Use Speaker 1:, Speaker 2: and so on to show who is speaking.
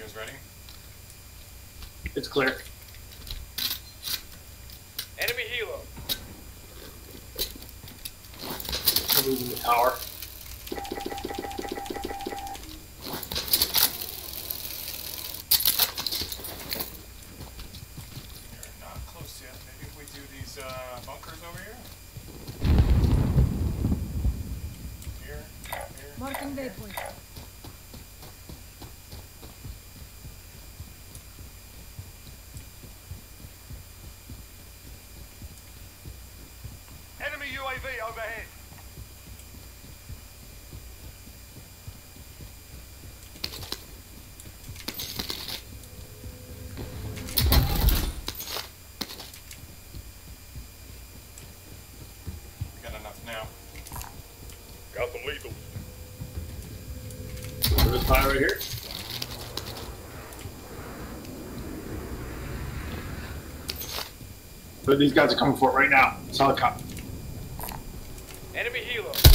Speaker 1: guys ready?
Speaker 2: It's clear.
Speaker 3: Enemy helo.
Speaker 2: I'm losing the tower.
Speaker 1: You're not close yet. Maybe if we do these uh, bunkers over here? Here, here.
Speaker 4: Marking waypoint.
Speaker 3: Enemy UAV overhead.
Speaker 1: Got enough now.
Speaker 3: Got some lethals.
Speaker 2: So this pile right here. But these guys are coming for it right now. Solid cop.
Speaker 3: Enemy helo.